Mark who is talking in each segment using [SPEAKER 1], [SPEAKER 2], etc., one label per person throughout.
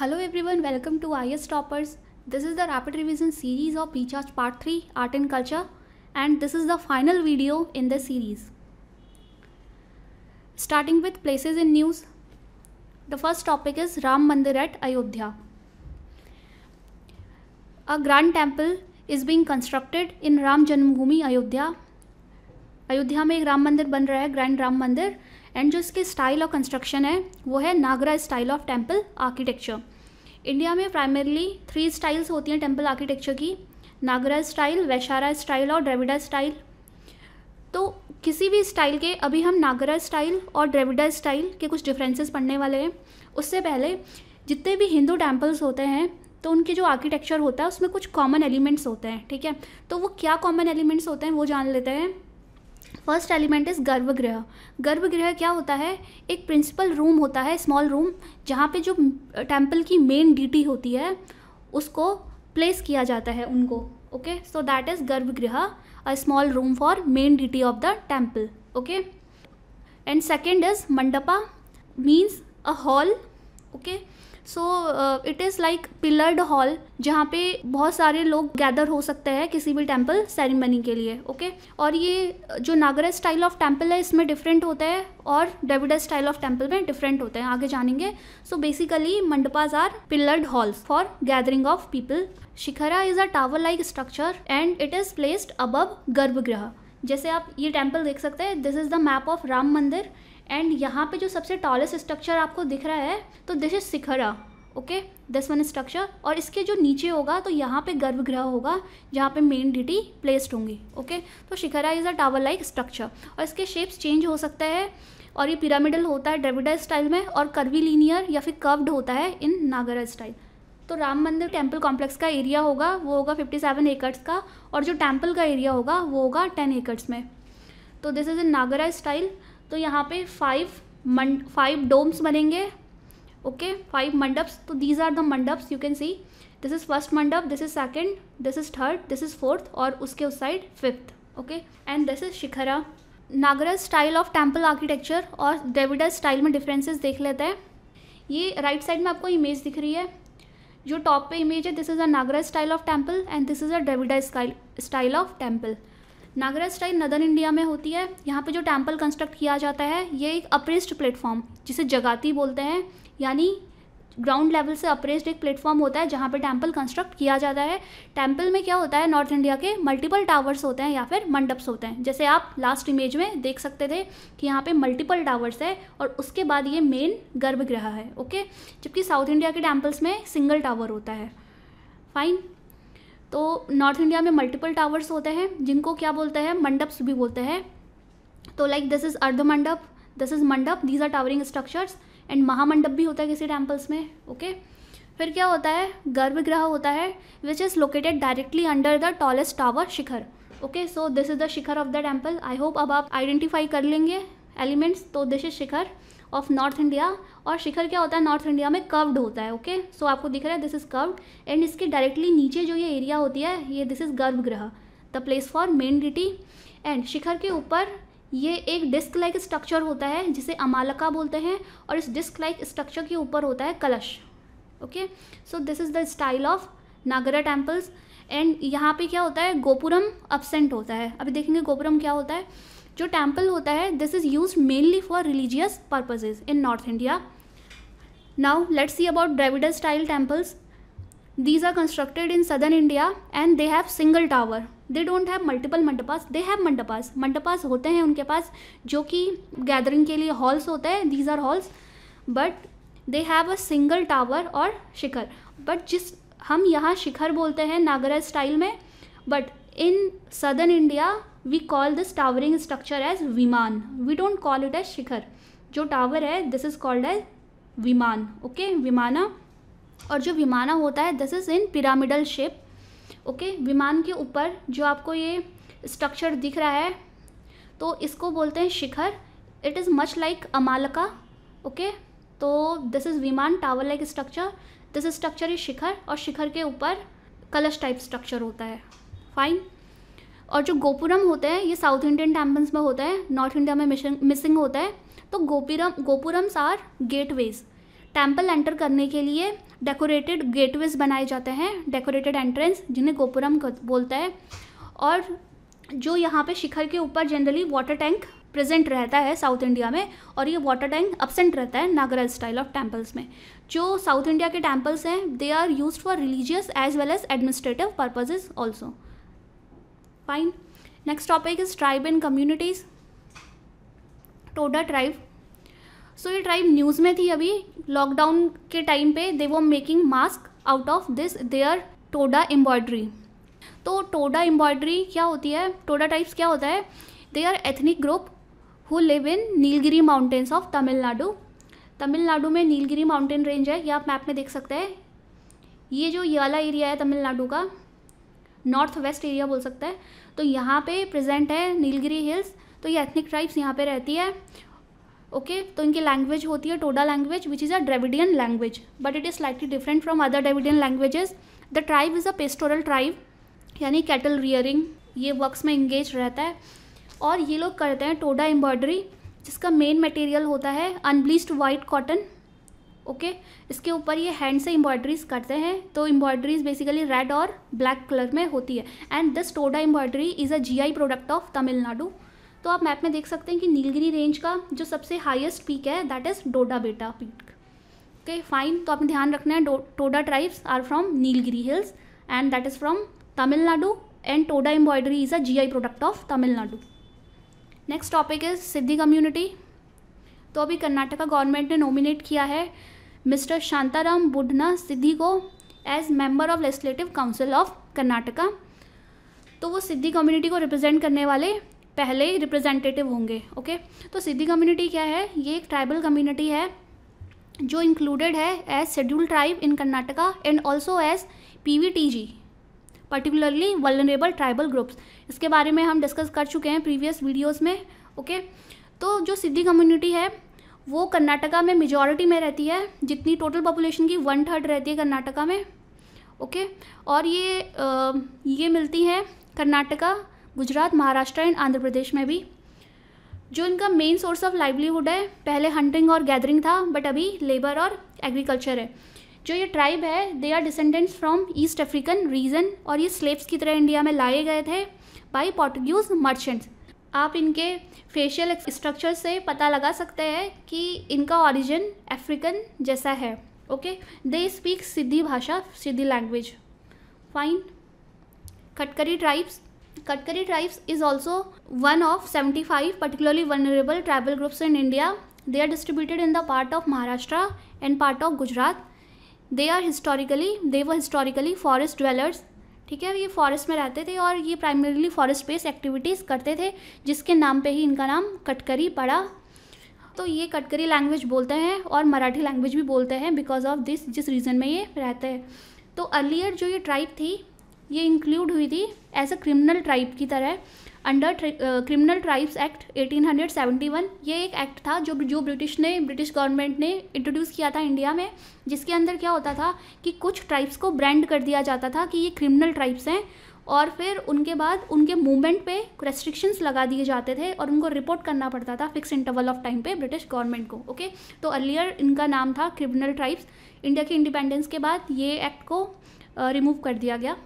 [SPEAKER 1] Hello everyone welcome to I S Toppers this is the rapid revision series of recharge part three art and culture and this is the final video in the series starting with places in news the first topic is Ram Mandir at Ayodhya a grand temple is being constructed in Ram Janmabhoomi Ayodhya Ayodhya में एक राम मंदिर बन रहा है grand Ram Mandir and जो इसके style of construction है, वो है Nagara style of temple architecture India में प्राइमरली थ्री स्टाइल्स होती हैं टेंपल आर्किटेक्चर की. नागरा स्टाइल वैशारा स्टाइल और ड्रेविडा स्टाइल तो किसी भी स्टाइल के, अभी हम नागरा स्टाइल और द्रविडा स्टाइल के कुछ डिफरेंसेस पढ़ने वाले हैं। उससे पहले, जितने भी हिंदू टेम्पल्स होते हैं तो उनके जो आर्किटेक्चर होता है, उसमें कुछ कॉमन एलिमेंट्स होते हैं, ठीक है? तो वो क्या कॉमन एलिमेंट्स होते हैं, वो जान लेते हैं। First element is garbhagriha. Garbhagriha क्या होता है? एक प्रिंसिपल रूम होता है स्मॉल रूम जहाँ पे जो टेंपल की मेन डीटी होती है, उसको प्लेस किया जाता है उनको okay so that is garbhagriha a small room for main deity of the temple okay and second is mandapa means a hall okay so it is like pillared hall जहाँ पे बहुत सारे लोग गैदर हो सकते हैं किसी भी टेंपल सेरेमनी के लिए ओके okay? और ये जो नागरा स्टाइल ऑफ़ टेंपल है, इसमें डिफरेंट होता है और डेविडा स्टाइल ऑफ़ टेंपल में डिफरेंट होते हैं, आगे जानेंगे। So basically mandapas are pillared halls for gathering of people shikhara is a tower like structure and it is placed above garbhagriha. जैसे आप ये टेंपल देख सकते हैं this is the map of Ram Mandir and यहाँ पे जो सबसे टॉलेस्ट स्ट्रक्चर आपको दिख रहा है तो this is shikhara okay this one structure और इसके जो नीचे होगा तो यहाँ पे गर्भगृह होगा, जहाँ पे मेन डिटी प्लेस्ड होंगी ओके तो shikhara is a tower like structure और इसके शेप्स चेंज हो सकते हैं और ये पिरामिडल होता है ड्रेविडा स्टाइल में और कर्वी लीनियर या फिर कर्व्ड होता है इन नागरा स्टाइल तो राम मंदिर टेंपल कॉम्प्लेक्स का एरिया होगा, वो होगा 57 एकर्स का और जो टेंपल का एरिया होगा, वो होगा 10 एकर्स में. तो this is in Nagara style तो यहाँ पे फाइव मंड फाइव डोम्स बनेंगे ओके फाइव मंडप्स तो these are the mandaps you can see this is first mandap this is second this is third this is fourth और उसके उस side fifth okay and this is shikhara Nagara style of temple architecture और डेविडा style में differences देख लेते हैं। ये राइट right साइड में आपको इमेज दिख रही है। जो टॉप पे इमेज है this is a Nagara style of temple and this is a डेविडा style of temple Nagara style northern India में होती है। यहाँ पे जो टेंपल कंस्ट्रक्ट किया जाता है, ये एक अप्रेस्ड प्लेटफॉर्म, जिसे जगाती बोलते हैं। यानी ग्राउंड लेवल से अप्रेस्ड एक प्लेटफॉर्म होता है, जहाँ पे टेंपल कंस्ट्रक्ट किया जाता है। टेंपल में क्या होता है, नॉर्थ इंडिया के मल्टीपल टावर्स होते हैं या फिर मंडप्स होते हैं। जैसे आप लास्ट इमेज में देख सकते थे कि यहाँ पे मल्टीपल टावर्स है और उसके बाद ये मेन गर्भगृह है, ओके? जबकि साउथ इंडिया के टेम्पल्स में सिंगल टावर होता है। फाइन। तो नॉर्थ इंडिया में मल्टीपल टावर्स होते हैं, जिनको क्या बोलते हैं? मंडप्स भी बोलते हैं। तो like this is ardha mandap this is mandap these are towering structures and mahamandap भी होता है किसी टेम्पल्स में ओके फिर क्या होता है? गर्भगृह होता है which is located directly under the tallest tower shikhar okay so this is the shikhar of the temple I hope अब आप आइडेंटिफाई कर लेंगे एलिमेंट्स तो this is shikhar. Of north India और शिखर क्या होता है? नॉर्थ इंडिया में कर्व्ड होता है ओके सो so, आपको दिख रहा है दिस इज़ कर्व्ड एंड इसके डायरेक्टली नीचे जो ये एरिया होती है ये this is garbhagriha the place for main deity and shikhar के ऊपर ये एक डिस्क लाइक स्ट्रक्चर होता है जिसे अमालका बोलते हैं और इस डिस्क लाइक स्ट्रक्चर के ऊपर होता है kalash okay so this is the style of Nagara temples and यहाँ पे क्या होता है? गोपुरम अपसेंट होता है। अभी देखेंगे गोपुरम क्या होता है। जो टेंपल होता है this is use mainly for religious purposes in north India now let's see about Dravida style temples these are constructed in southern india and they have single tower. They don't have multiple mandapas they have mandapas mandapas होते हैं उनके पास, जो कि gathering के लिए halls होते हैं. These are halls but they have a single tower और शिखर. बट जिस, हम यहाँ शिखर बोलते हैं नागरा स्टाइल में but in southern India we call this towering structure as vimana we don't call it as shikhar जो टावर है this is called as vimana okay vimana और जो विमाना होता है this is in pyramidal shape okay vimana के ऊपर जो आपको ये स्ट्रक्चर दिख रहा है तो इसको बोलते हैं shikhar it is much like amalaka okay तो this is vimana tower like structure this structure is shikhar और शिखर के ऊपर कलश टाइप स्ट्रक्चर होता है. फाइन और जो गोपुरम होते हैं, ये साउथ इंडियन टेम्पल्स में होता है नॉर्थ इंडिया में मिसिंग होता है तो gopuram, gopurams are gateways temple enter करने के लिए डेकोरेटेड गेटवेज बनाए जाते हैं डेकोरेटेड एंट्रेंस जिन्हें गोपुरम बोलते हैं. और जो यहाँ पे शिखर के ऊपर जनरली वाटर टैंक प्रेजेंट रहता है साउथ इंडिया में, और ये वाटर टैंक अपसेंट रहता है नागरा स्टाइल ऑफ़ टेम्पल्स में. जो साउथ इंडिया के टेम्पल्स हैं they are use for religious as well as administrative purposes also fine next topic is tribe and communities Toda tribe so ये ट्राइब न्यूज़ में थी अभी लॉकडाउन के टाइम पे दे वो making mask out of this their Toda embroidery तो Toda embroidery क्या होती है? टोडा टाइप्स क्या होता है? They are ethnic group who live in Nilgiri mountains of Tamil Nadu Tamil Nadu में नीलगिरी माउंटेन रेंज है, ये आप मैप में देख सकते हैं. ये जो ये वाला एरिया है तमिलनाडु का नॉर्थ वेस्ट एरिया बोल सकते हैं। तो यहाँ पे प्रेजेंट है नीलगिरी हिल्स। तो ये एथनिक ट्राइब्स यहाँ पे रहती है। ओके okay, तो इनकी लैंग्वेज होती है Toda language which is a Dravidian language but it is slightly different from other Dravidian languages the tribe is a pastoral tribe यानी कैटल रियरिंग ये वर्क्स में इंगेज रहता है। और ये लोग करते हैं टोडा एम्ब्रॉयडरी जिसका मेन मटेरियल होता है अनब्लीस्ड वाइट कॉटन ओके? इसके ऊपर ये हैंड से एम्ब्रॉयड्रीज करते हैं तो एम्ब्रॉयड्रीज बेसिकली रेड और ब्लैक कलर में होती है। And this Toda embroidery is a GI product of Tamil Nadu तो आप मैप में देख सकते हैं कि नीलगिरी रेंज का जो सबसे हाईएस्ट पीक है that is Doda Betta peak okay fine तो आपने ध्यान रखना है Toda tribes are from Nilgiri hills and that is from Tamil Nadu and Toda embroidery is a GI product of Tamil Nadu next topic is Siddi community तो अभी Karnataka government ने nominate किया है मिस्टर शांताराम बुढ़ना सिद्धि को as member of legislative council of Karnataka. तो वो Siddi community को represent करने वाले पहले रिप्रेजेंटेटिव होंगे ओके तो सिद्धि कम्युनिटी क्या है? ये एक ट्राइबल कम्युनिटी है, जो इंक्लूडेड है as schedule tribe in Karnataka and also as P V T G particularly vulnerable tribal groups इसके बारे में हम डिस्कस कर चुके हैं प्रीवियस वीडियोस में ओके तो जो सिद्धि कम्युनिटी है वो कर्नाटका में मेजॉरिटी में रहती है जितनी टोटल पॉपुलेशन की वन थर्ड रहती है कर्नाटका में ओके और ये आ, ये मिलती हैं कर्नाटका गुजरात महाराष्ट्र एंड आंध्र प्रदेश में भी। जो इनका मेन सोर्स ऑफ़ लाइवलीहुड है पहले हंटिंग और गैदरिंग था बट अभी लेबर और एग्रीकल्चर है। जो ये ट्राइब है they are descendants from East African region और ये स्लेब्स की तरह इंडिया में लाए गए थे बाई पोर्टुगीज मर्चेंट्स आप इनके फेशियल स्ट्रक्चर से पता लगा सकते हैं कि इनका ओरिजिन अफ्रीकन जैसा है ओके दे स्पीक सिद्धी भाषा, Siddi language fine Katkari tribes Katkari tribes is also one of seventy five particularly vulnerable tribal groups in India they are distributed in the part of Maharashtra and part of Gujarat they are historically they were historically forest dwellers ठीक है, ये forest में रहते थे और ये primarily forest based activities करते थे, जिसके नाम पे ही इनका नाम कटकरी पड़ा। तो ये कटकरी लैंग्वेज बोलते हैं और मराठी लैंग्वेज भी बोलते हैं बिकॉज़ ऑफ़ दिस जिस रीज़न में ये रहते हैं। तो अर्लियर जो ये ट्राइब थी, ये इंक्लूड हुई थी एज अ क्रिमिनल ट्राइब की तरह। अंडर क्रिमिनल ट्राइब्स एक्ट 1871 ये एक एक्ट था जो जो ब्रिटिश ने, ब्रिटिश गवर्नमेंट ने इंट्रोड्यूस किया था इंडिया में, जिसके अंदर क्या होता था कि कुछ ट्राइब्स को ब्रांड कर दिया जाता था कि ये क्रिमिनल ट्राइब्स हैं, और फिर उनके बाद उनके मूवमेंट पे रेस्ट्रिक्शंस लगा दिए जाते थे और उनको रिपोर्ट करना पड़ता था फिक्स इंटरवल ऑफ़ टाइम पे ब्रिटिश गवर्नमेंट को ओके तो अर्लियर इनका नाम था क्रिमिनल ट्राइब्स इंडिया के इंडिपेंडेंस के बाद ये एक्ट को रिमूव कर दिया गया।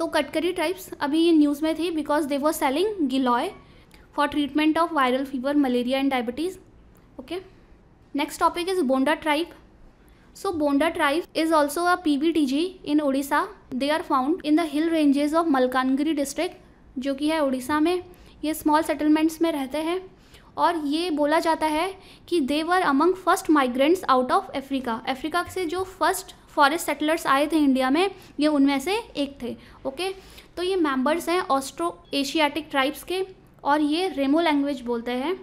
[SPEAKER 1] तो कटकरी ट्राइब्स अभी ये न्यूज़ में थी because they was selling giloy for treatment of viral fever malaria and diabetes okay next topic is Bonda tribe so Bonda tribe is also a P B T G in Orissa they are found in the hill ranges of Malkangiri district जो कि है उड़ीसा में. ये small settlements में रहते हैं. और ये बोला जाता है कि they were among first migrants out of Africa Africa से जो फ़र्स्ट फॉरेस्ट सेटलर्स आए थे इंडिया में, ये उनमें से एक थे ओके तो ये मेंबर्स हैं ऑस्ट्रो एशियाटिक ट्राइब्स के, और ये रेमो लैंग्वेज बोलते हैं।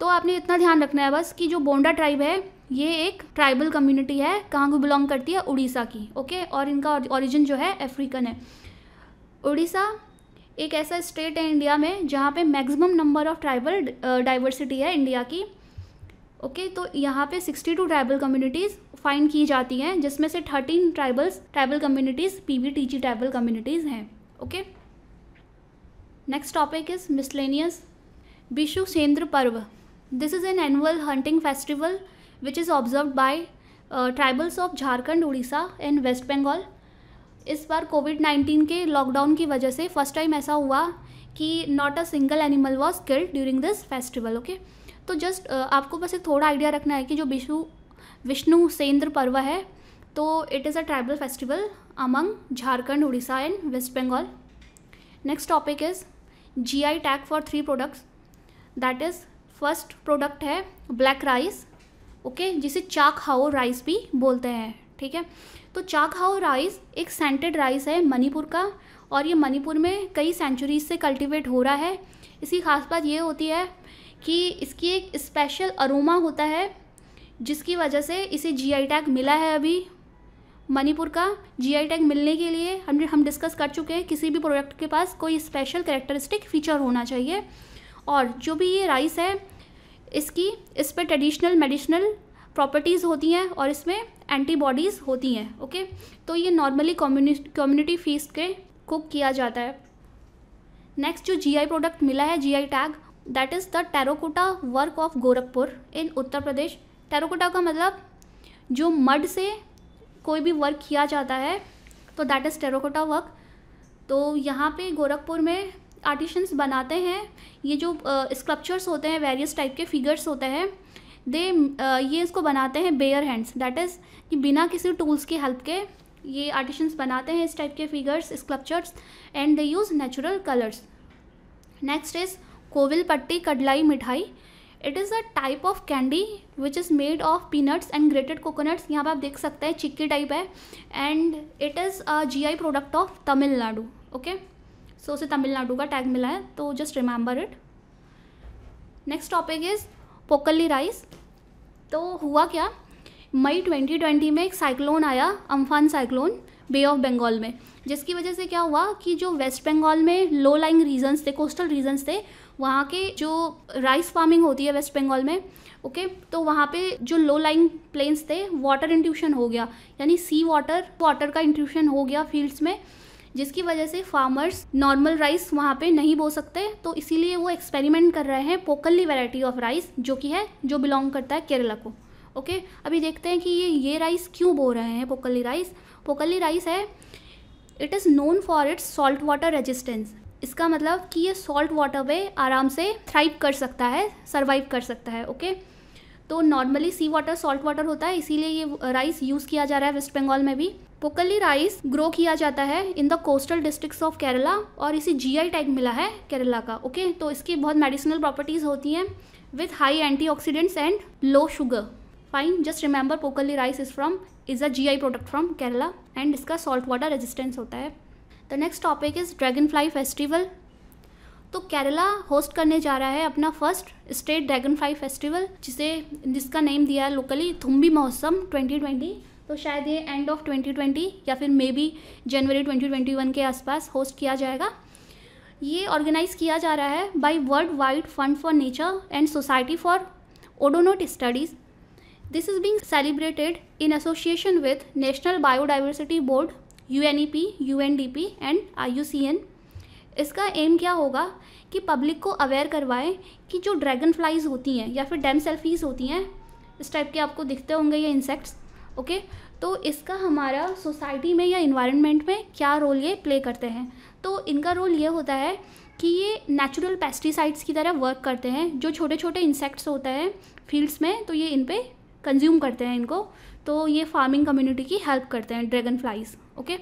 [SPEAKER 1] तो आपने इतना ध्यान रखना है बस कि जो बोंडा ट्राइब है, ये एक ट्राइबल कम्युनिटी है, कहाँ को बिलोंग करती है? उड़ीसा की ओके और इनका ओरिजिन जो है अफ्रीकन है। उड़ीसा एक ऐसा स्टेट है इंडिया में, जहाँ पे maximum number of tribal diversity है इंडिया की ओके तो यहाँ पे 62 ट्राइबल कम्युनिटीज़ फाइंड की जाती हैं जिसमें से 13 tribals tribal communities P V T G tribal communities हैं okay next topic is miscellaneous Bishu Sendra Parv this is an annual hunting festival which is observe by tribals of Jharkhand Orissa and West Bengal इस बार Covid nineteen के lockdown की वजह से first time ऐसा हुआ कि not a single animal was killed during this festival okay तो जस्ट uh, आपको बस एक थोड़ा आइडिया रखना है कि जो विष्णु विष्णु सेंद्र पर्व है तो it is a tribal festival among Jharkhand Orissa and West Bengal next topic is G I tag for three products that is first product है ब्लैक राइस ओके जिसे चाक हाओ राइस भी बोलते हैं, ठीक है? तो चाक हाओ राइस एक सेंटेड राइस है मणिपुर का, और ये मणिपुर में कई सेंचुरीज से कल्टीवेट हो रहा है। इसकी खास बात ये होती है कि इसकी एक स्पेशल अरोमा होता है जिसकी वजह से इसे जीआई टैग मिला है अभी मणिपुर का। जीआई टैग मिलने के लिए हम हम डिस्कस कर चुके हैं, किसी भी प्रोडक्ट के पास कोई स्पेशल करेक्टरिस्टिक फीचर होना चाहिए। और जो भी ये राइस है, इसकी, इस पर ट्रेडिशनल मेडिसिनल प्रॉपर्टीज़ होती हैं और इसमें एंटीबॉडीज़ होती हैं ओके तो ये नॉर्मली कम्युनिटी फ़ीस के कुक किया जाता है। नेक्स्ट जो जीआई प्रोडक्ट मिला है GI tag that is the terracotta work of Gorakhpur in Uttar Pradesh terracotta का मतलब जो मड से कोई भी वर्क किया जाता है तो दैट इज़ टेरोकोटा वर्क तो यहाँ पे गोरखपुर में आर्टिशंस बनाते हैं। ये जो स्कल्पचर्स uh, होते हैं वेरियस टाइप के फिगर्स होते हैं दे uh, ये इसको बनाते हैं बेयर हैंड्स दैट इज़ कि बिना किसी टूल्स की हेल्प के ये आर्टिशंस बनाते हैं इस टाइप के figures sculptures and they use natural colours next is Kovilpatti Kadalai मिठाई। It is a type of candy which is made of peanuts and grated coconuts यहाँ पर आप देख सकते हैं, चिक्की टाइप है। And it is a G I product of Tamil Nadu okay so उसे तमिलनाडु का टैग मिला है तो just remember it next topic is Pokkali rice तो हुआ क्या? मई 2020 में एक साइक्लोन आया, Amphan cyclone bay of Bengal में। जिसकी वजह से क्या हुआ कि जो वेस्ट बंगाल में लो लाइंग रीजन्स थे कोस्टल रीजन्स थे, वहाँ के जो राइस फ़ार्मिंग होती है वेस्ट बंगाल में ओके तो वहाँ पे जो लो लाइंग प्लेन्स थे वाटर इंट्यूशन हो गया। यानी सी वाटर वाटर का इंट्यूशन हो गया फील्ड्स में, जिसकी वजह से फार्मर्स नॉर्मल राइस वहाँ पे नहीं बो सकते। तो इसीलिए वो एक्सपेरिमेंट कर रहे हैं पोकली वैरायटी ऑफ़ राइस जो कि है, जो बिलोंग करता है केरला को ओके अभी देखते हैं कि ये ये राइस क्यों बो रहे हैं पोकली राइस पोकली राइस है it is known for its salt water resistance इसका मतलब कि ये सॉल्ट वाटर में आराम से थ्राइव कर सकता है सर्वाइव कर सकता है ओके तो normally sea water salt water होता है, इसीलिए ये राइस यूज़ किया जा रहा है वेस्ट बंगाल में भी. पोकली राइस ग्रो किया जाता है in the coastal districts of Kerala और इसे जीआई टैग मिला है केरला का ओके तो इसकी बहुत मेडिसिनल प्रॉपर्टीज़ होती हैं with high antioxidants and low sugar fine just remember Pokkali rice is from is a GI product from Kerala and इसका सॉल्ट वाटर रेजिस्टेंस होता है। The next topic is dragonfly festival तो Kerala host करने जा रहा है अपना first state dragonfly festival जिसे, जिसका नेम दिया है लोकली थुम्बी महोत्सव 2020 तो शायद ये एंड ऑफ़ 2020 या फिर मे बी जनवरी 2021 के आसपास होस्ट किया जाएगा। ये ऑर्गेनाइज किया जा रहा है by World Wide Fund for Nature and Society for Odonate Studies this is being celebrated in association with National Biodiversity Board U N E P U N D P and I U C N इसका M क्या होगा? कि public को aware करवाएँ कि जो dragonflies होती हैं या फिर डैम सेल्फीज होती हैं, इस टाइप के आपको दिखते होंगे ये इंसेक्ट्स ओके तो इसका हमारा सोसाइटी में या इन्वायरमेंट में क्या रोल ये प्ले करते हैं? तो इनका रोल ये होता है कि ये नेचुरल पेस्टिसाइड्स की तरह वर्क करते हैं। जो छोटे छोटे इंसेक्ट्स होते हैं फील्ड्स में तो ये इन पर कंज्यूम करते हैं इनको तो ये फ़ार्मिंग कम्युनिटी की हेल्प करते हैं ड्रैगन फ्लाइज ओके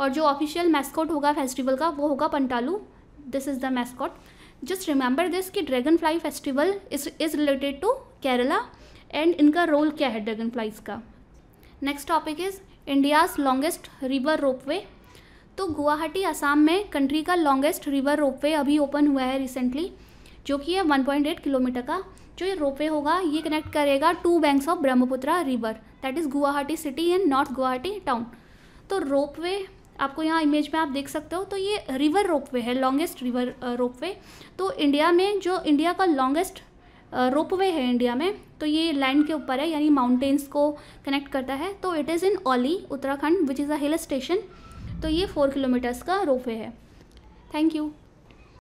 [SPEAKER 1] और जो ऑफिशियल मैस्कॉट होगा फेस्टिवल का, वो होगा Pantalu this is the mascot just remember this कि dragonfly festival is is related to Kerala and इनका रोल क्या है ड्रैगन फ्लाइज का? Next topic is India's longest river ropeway तो गुवाहाटी असम में कंट्री का लॉन्गेस्ट रिवर रोपवे अभी ओपन हुआ है रिसेंटली जो कि है 1.8 किलोमीटर का जो ये रोपवे होगा, ये कनेक्ट करेगा two banks of Brahmaputra river that is Guwahati city and north Guwahati town तो रोपवे, आपको यहाँ इमेज में आप देख सकते हो तो ये रिवर रोपवे है लॉन्गेस्ट रिवर रोपवे। तो इंडिया में जो इंडिया का लॉन्गेस्ट रोपवे है इंडिया में तो ये लैंड के ऊपर है, यानी माउंटेन्स को कनेक्ट करता है। तो it is in Auli Uttarakhand which is a hill station तो ये फोर किलोमीटर्स का रोपवे है। Thank you